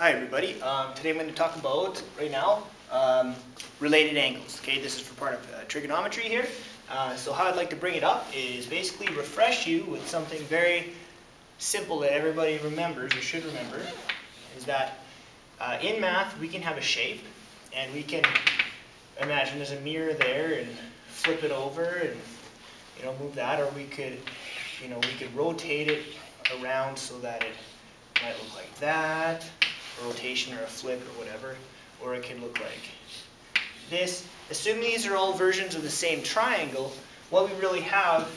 Hi everybody. Um, today I'm going to talk about, right now, um, related angles. Okay, this is for part of uh, trigonometry here. Uh, so how I'd like to bring it up is basically refresh you with something very simple that everybody remembers or should remember, is that uh, in math we can have a shape and we can imagine there's a mirror there and flip it over and you know move that or we could you know we could rotate it around so that it might look like that a rotation or a flip or whatever, or it can look like this. Assume these are all versions of the same triangle, what we really have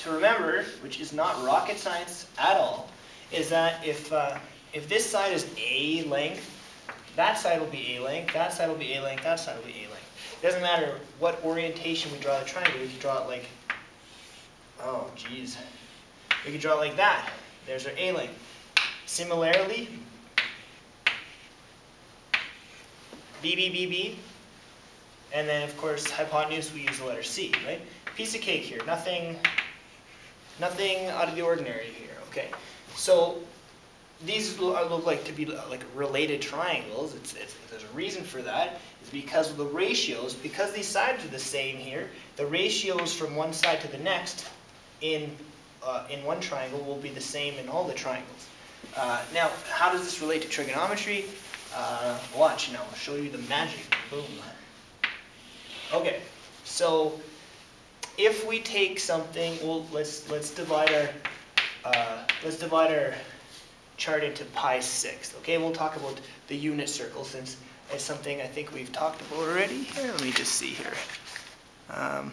to remember, which is not rocket science at all, is that if, uh, if this side is A length, that side will be A length, that side will be A length, that side will be A length. It doesn't matter what orientation we draw the triangle, we can draw it like, oh geez, we can draw it like that. There's our A length. Similarly, BBBB, and then of course hypotenuse we use the letter C, right? Piece of cake here, nothing, nothing out of the ordinary here, okay? So these look like to be like related triangles. It's, it's, there's a reason for that. It's because of the ratios. Because these sides are the same here, the ratios from one side to the next in uh, in one triangle will be the same in all the triangles. Uh, now, how does this relate to trigonometry? Uh, watch now, I'll show you the magic. Boom. Okay, so if we take something, well, let's let's divide our uh, let's divide our chart into pi six. Okay, we'll talk about the unit circle since it's something I think we've talked about already. Here, let me just see here. Um,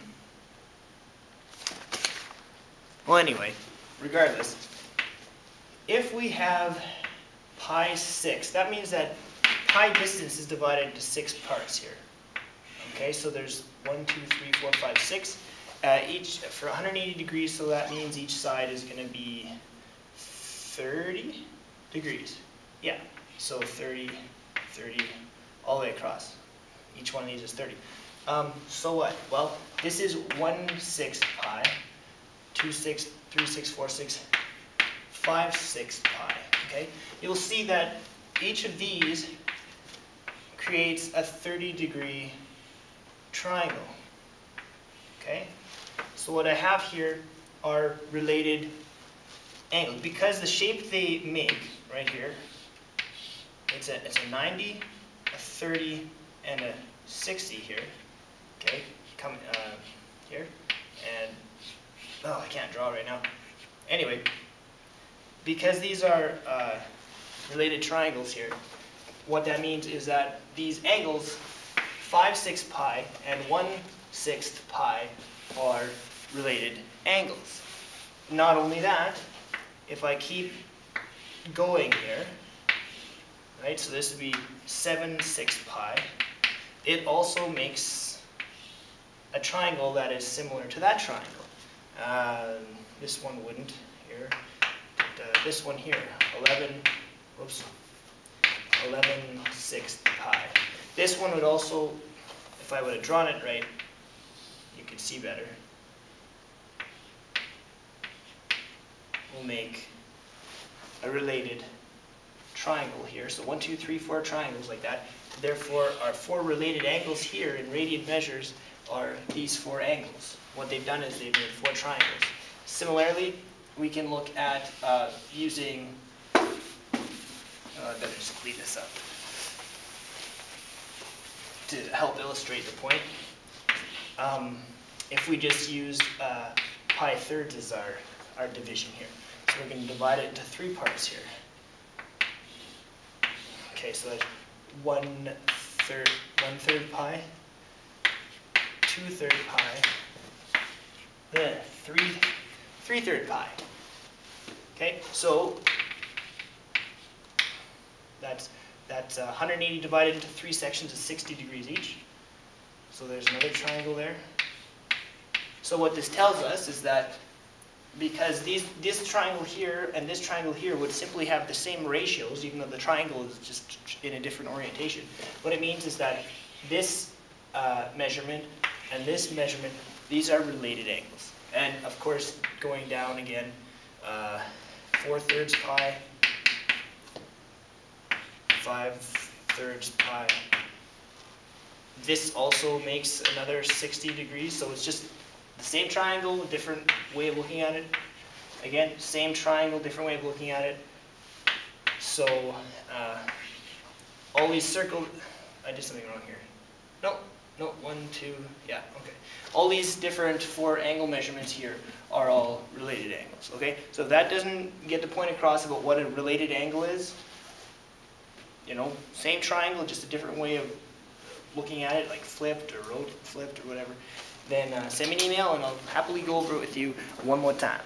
well, anyway, regardless, if we have pi six, that means that pi distance is divided into six parts here. Okay, so there's one, two, three, four, five, six. Uh, each for 180 degrees, so that means each side is going to be 30 degrees. Yeah, so 30, 30, all the way across. Each one of these is 30. Um, so what? Well, this is 1 sixth pi, 2 sixths, 3 sixths, 4 sixths, 5 sixths pi. Okay? You'll see that each of these creates a 30 degree triangle. Okay? So what I have here are related angles. Because the shape they make right here, it's a, it's a 90, a 30, and a 60 here. Okay? Come uh, here. And, oh, I can't draw right now. Anyway, because these are uh, related triangles here, what that means is that these angles, 5 6 pi and 1 6 pi, are related angles. Not only that, if I keep going here, right, so this would be 7 6 pi, it also makes a triangle that is similar to that triangle. Um, this one wouldn't here. But, uh, this one here, 11, whoops, 11 sixth pi. This one would also, if I would have drawn it right, you could see better. We'll make a related triangle here. So one, two, three, four triangles like that. Therefore, our four related angles here in radian measures are these four angles. What they've done is they've made four triangles. Similarly, we can look at uh, using uh, I better just clean this up to help illustrate the point. Um, if we just use uh, pi thirds as our, our division here. So we're going to divide it into three parts here. Okay, so that's one third, one third pi, two third pi, then three, three third pi. Okay, so that's, that's uh, 180 divided into three sections is 60 degrees each. So there's another triangle there. So what this tells us is that because these, this triangle here and this triangle here would simply have the same ratios, even though the triangle is just in a different orientation. What it means is that this uh, measurement and this measurement, these are related angles. And of course, going down again, uh, 4 thirds pi 5 thirds pi. This also makes another 60 degrees, so it's just the same triangle, different way of looking at it. Again, same triangle, different way of looking at it. So, uh, all these circles, I did something wrong here. No, no, one, two, yeah, okay. All these different four angle measurements here are all related angles, okay? So if that doesn't get the point across about what a related angle is, you know, same triangle, just a different way of looking at it, like flipped or rotated, flipped or whatever, then uh, send me an email and I'll happily go over it with you one more time.